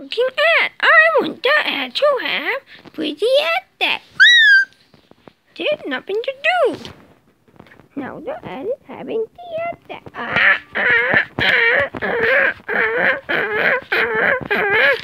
looking at. I wonder how to have pretty at that. There's nothing to do. Now the ad is having tea at that. Ah, ah, ah,